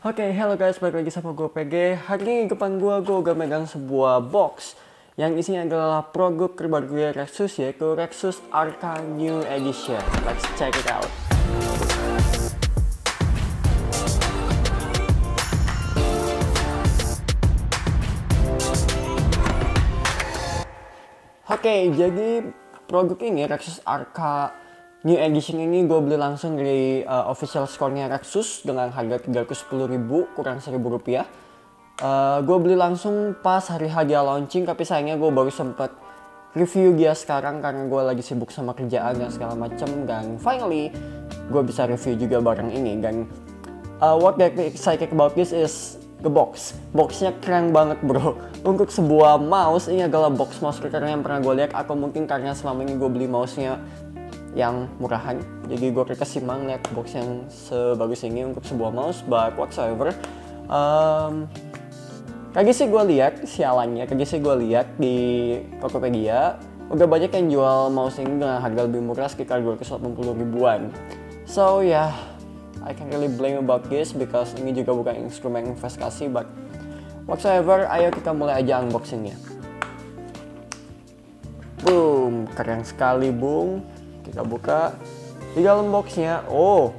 Oke, hello guys, balik lagi sama gue PG. Hari ini depan gue, gue udah megang sebuah box yang isinya adalah produk terbaru Rexus yaitu Rexus Arca New Edition. Let's check it out. Oke, jadi produk ini Rexus Arca New Edition ini gue beli langsung dari uh, official store-nya Rexus dengan harga 310.000 kurang 1.000 rupiah. Uh, gue beli langsung pas hari hadiah launching tapi sayangnya gue baru sempet review dia sekarang karena gue lagi sibuk sama kerjaan dan segala macem dan finally gue bisa review juga barang ini dan uh, what me excited about this is the box. Boxnya keren banget bro. Untuk sebuah mouse ini adalah box mouse keren yang pernah gue lihat. Atau mungkin karena selama ini gue beli mouse-nya yang murahan. Jadi gue kesimbang lihat box yang sebagus ini untuk sebuah mouse. But whatsoever. Um, sih gue lihat sialannya, kayaknya sih gue lihat di Tokopedia udah banyak yang jual mouse ini dengan harga lebih murah sekitar 280 ribuan. So ya, yeah, I can really blame about this because ini juga bukan instrumen investasi but whatsoever, ayo kita mulai aja unboxingnya. Boom, keren sekali bung. Kita buka. Di dalam boxnya, oh,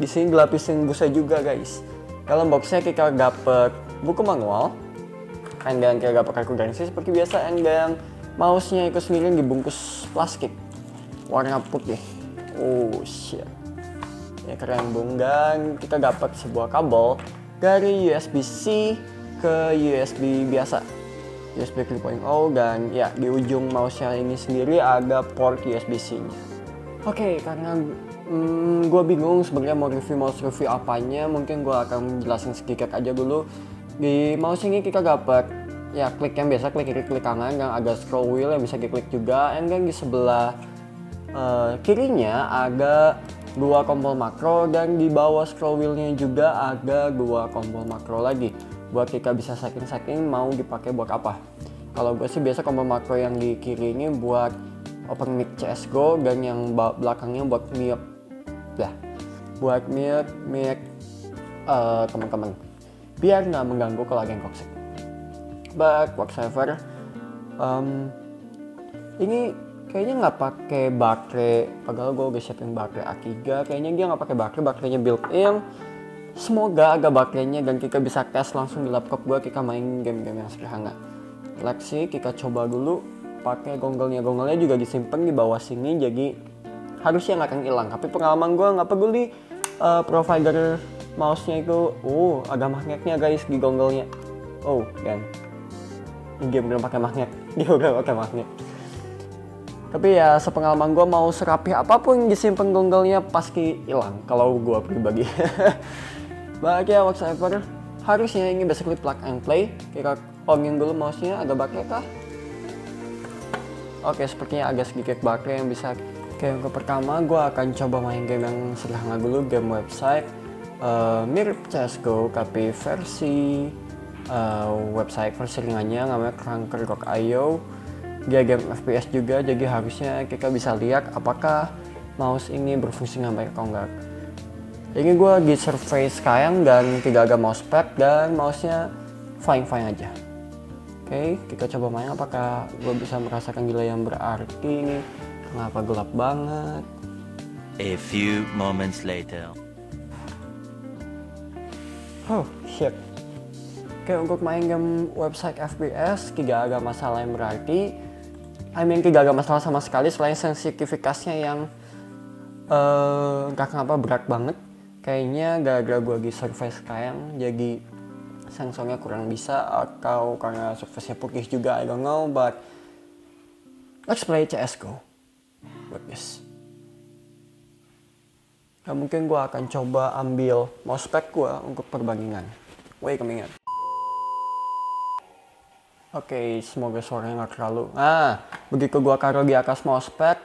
di sini dilapisin busa juga guys. Dalam boxnya kita dapet buku manual, dan kita dapet kalkulasi seperti biasa, dan mouse-nya itu sendiri dibungkus plastik warna putih. Oh shit. Ya keren bung dan kita dapat sebuah kabel dari USB-C ke USB biasa USB 3.0 dan ya di ujung mouse-nya ini sendiri ada port USB-C-nya. Oke, okay, karena hmm, gue bingung sebenarnya mau review mouse review apanya, mungkin gue akan jelasin sedikit aja dulu. Di mouse ini kita dapat ya klik yang biasa klik kiri klik kanan. Yang agak scroll wheel yang bisa diklik juga, dan di sebelah uh, kirinya ada dua kompol makro. Dan di bawah scroll wheelnya juga ada dua kompol makro lagi. Buat kita bisa setting-setting mau dipakai buat apa. Kalau gue sih biasa kompol makro yang di kiri ini buat open mic CSGO dan yang belakangnya buat mute ya buat mute mic uh, teman-teman. Biar nggak mengganggu kalau lagi toxic. But whatever. Um, ini kayaknya nggak pakai baterai. Padahal gue udah siapin baterai A3 kayaknya dia nggak pakai baterai baterainya built in. Semoga agak baterainya dan kita bisa tes langsung di laptop gue kita main game-game yang sederhana. See kita coba dulu pakai gonggolnya gonggolnya juga disimpan di bawah sini jadi harusnya nggak akan hilang. Tapi pengalaman gue nggak peduli uh, provider mouse-nya itu uh ada magnetnya guys di gonggolnya oh dan game belum pakai magnet. Dia udah pakai magnet. Tapi ya sepengalaman gue mau serapi apa pun disimpan gonggolnya pasti hilang kalau gue pribadi. Bahagia ya whatsoever harusnya ini basically plug and play. Kita onin dulu mouse-nya agak pakai kah Oke, sepertinya agak sedikit baterai yang bisa Oke, untuk pertama. Gue akan coba main game yang sederhana dulu, game website uh, mirip CSGO tapi versi uh, website versi ringannya namanya Cranker.io dia game FPS juga jadi harusnya kita bisa lihat apakah mouse ini berfungsi dengan baik atau enggak. Ini gue di survey sekarang dan tidak ada mousepad dan mouse-nya fine-fine aja. Oke, okay, kita coba main apakah gue bisa merasakan gila yang berarti ini. Kenapa gelap banget? A few moments later. Oh, shit. Oke, okay, untuk main game website FPS, tidak ada masalah yang berarti. I mean, tidak ada masalah sama sekali selain sensitivitasnya yang uh, gak kenapa berat banget. Kayaknya gara-gara gue lagi survei sekarang, jadi sensornya kurang bisa atau karena surface-nya putih juga I don't know but let's play CSGO with this ya, mungkin gue akan coba ambil mousepad gue untuk perbandingan wait coming in Oke, okay, semoga suaranya nggak terlalu. Nah, begitu gua taruh di atas mousepad,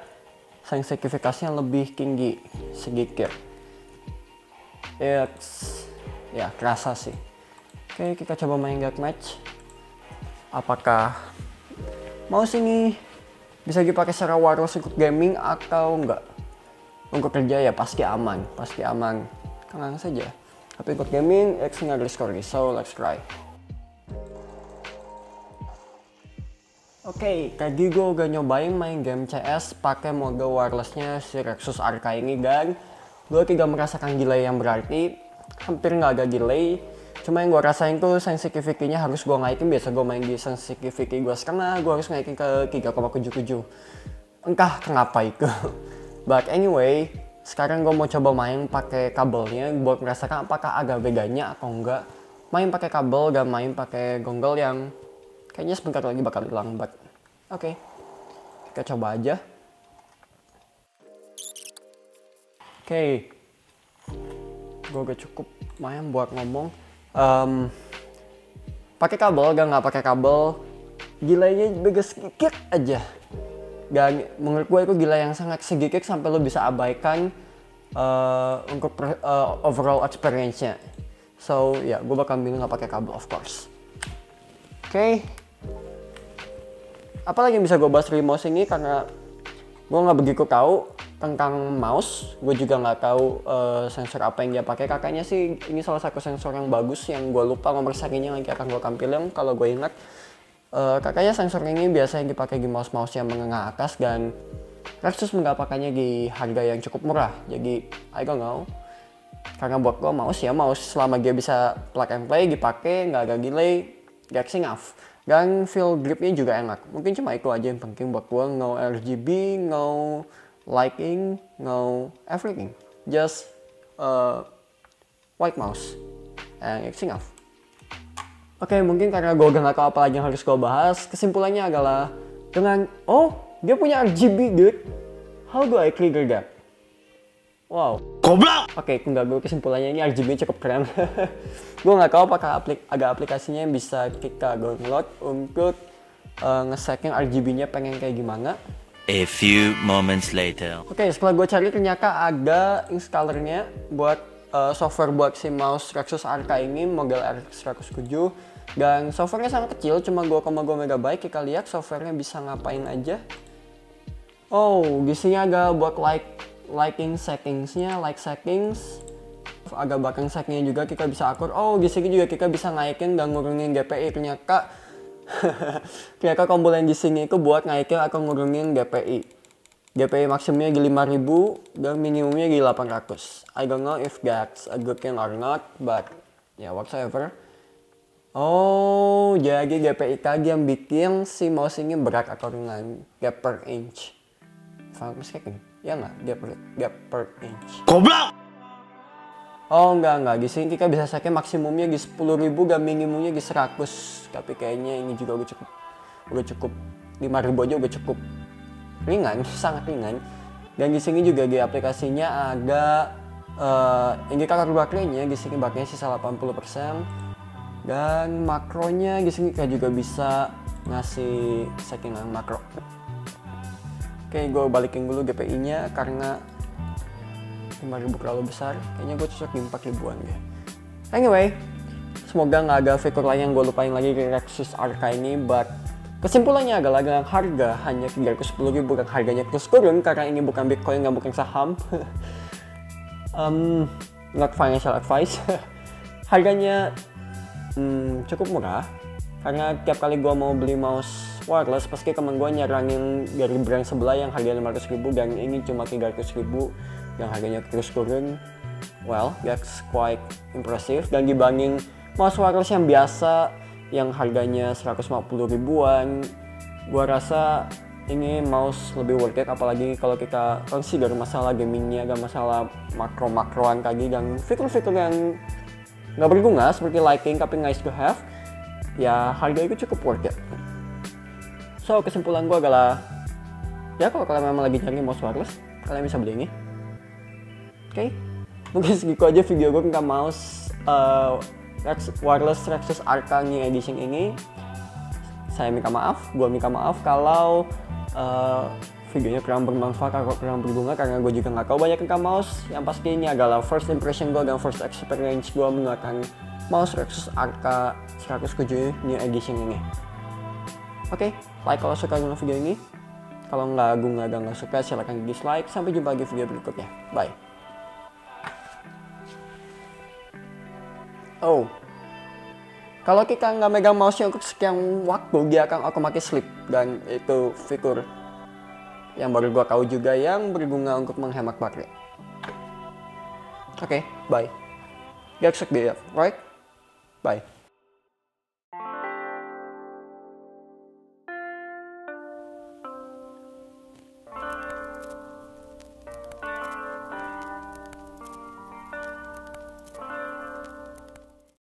sensitivitasnya lebih tinggi sedikit. It's ya kerasa sih. Oke, kita coba main match. Apakah mouse ini bisa dipakai secara wireless untuk gaming atau enggak? Untuk kerja ya pasti aman, pasti aman. Tenang saja. HP Good Gaming X underscore so let's try. Oke, okay, tadi gue udah nyobain main game CS pakai mode wirelessnya si Rexus Arca ini dan gue tidak merasakan delay yang berarti hampir nggak ada delay cuma yang gue rasain tuh sensitivity-nya harus gue naikin. Biasa gue main di sensitivity gue sekarang gue harus naikin ke 3,77 entah kenapa itu. But anyway sekarang gue mau coba main pakai kabelnya buat merasakan apakah agak bedanya atau enggak. Main pakai kabel dan main pakai gonggol yang kayaknya sebentar lagi bakal hilang but oke okay. kita coba aja. Oke okay. gue udah cukup main buat ngomong um, pakai kabel gak nggak pakai kabel gilanya sedikit aja dan menurut gue itu gila yang sangat sedikit sampai lo bisa abaikan uh, untuk uh, overall experience-nya. So ya, yeah, gue bakal milih nggak pakai kabel of course. Oke. Okay. Apalagi yang bisa gue bahas mouse ini karena gue nggak begitu tahu tentang mouse. Gue juga nggak tahu uh, sensor apa yang dia pakai. Kakaknya sih ini salah satu sensor yang bagus yang gue lupa nomor serinya lagi akan gue tampilin kalau gue ingat Uh, kakaknya sensor ini biasanya dipakai di mouse-mouse yang menengah atas dan Lexus mendapatkannya di harga yang cukup murah. Jadi, I don't know. Karena buat gue mouse ya mouse selama dia bisa plug and play, dipakai, nggak ada delay, gak enough. Dan feel gripnya juga enak. Mungkin cuma itu aja yang penting buat gue. No RGB, no lighting, no everything. Just uh, white mouse. And it's enough. Oke, okay, mungkin karena gue gak tahu apa lagi yang harus gue bahas, kesimpulannya adalah dengan, oh, dia punya RGB, dude. How do I trigger that? Wow. Goblok! Oke, okay, enggak gue kesimpulannya ini RGB cukup keren. gue nggak tahu apakah aplik ada aplikasinya yang bisa kita download untuk uh, nge-setting RGB-nya pengen kayak gimana. A few moments later. Oke, okay, setelah gue cari ternyata ada installernya buat uh, software buat si mouse Rexus Arca ini model RX 107 dan softwarenya sangat kecil cuma 2,2 MB kita lihat softwarenya bisa ngapain aja. Oh di sini agak buat like liking settingsnya like settings. Agak belakang settingnya juga kita bisa akur. Oh di sini juga kita bisa naikin dan ngurungin GPI ternyata ternyata komponen sini itu buat naikin atau ngurungin GPI GPI maksimumnya di 5000 dan minimumnya di 800 I don't know if that's a good thing or not but yeah whatever Oh, jadi GPI tadi yang bikin si mouse ini berat atau ringan. Gap per inch. If I'm Ya nggak? Gap gap per inch. Goblok! Oh enggak enggak, di sini kita bisa sakit maksimumnya di 10.000 dan minimumnya di 100. Tapi kayaknya ini juga udah cukup udah cukup. 5.000 aja udah cukup. Ringan, sangat ringan. Dan di sini juga di aplikasinya ada uh, indikator baterainya, sini baterainya sisa 80% dan makronya di sini kita juga bisa ngasih settingan makro. Oke gue balikin dulu GPI nya karena 5000 terlalu besar kayaknya gue cocok di 4000an ya anyway semoga nggak ada fitur lain yang gue lupain lagi di Rexus Arca ini but kesimpulannya adalah dengan harga hanya 310 ribu dan harganya terus turun karena ini bukan bitcoin nggak bukan saham. Um, not financial advice. Harganya hmm, cukup murah karena tiap kali gue mau beli mouse wireless pasti temen gue nyerangin dari brand sebelah yang harganya 500 ribu dan ini cuma 300 ribu yang harganya terus turun well that's quite impressive. Dan dibanding mouse wireless yang biasa yang harganya 150 ribuan gue rasa ini mouse lebih worth it apalagi kalau kita consider masalah gamingnya dan masalah makro-makroan tadi dan fitur-fitur yang nggak berguna seperti liking tapi nice to have ya harga itu cukup worth it. So kesimpulan gue adalah ya kalau kalian memang lagi cari mouse wireless kalian bisa beli ini okay? mungkin segitu aja video gue tentang mouse uh, wireless Rexus Arca New Edition ini. Saya minta maaf gue minta maaf kalau uh, videonya kurang bermanfaat atau kurang berguna karena gue juga nggak tahu banyak tentang mouse. Yang pasti ini adalah first impression gue dan first experience gue menggunakan mouse Rexus Arca 107 new edition ini. Oke okay, like kalau suka dengan video ini. Kalau nggak gue nggak nggak suka silahkan dislike. Sampai jumpa di video berikutnya. Bye Oh, kalau kita nggak megang mouse untuk sekian waktu, dia akan otomatis sleep. Dan itu fitur yang baru gua tahu juga yang berguna untuk menghemat baterai. Oke, bye. Get dia, right? Bye.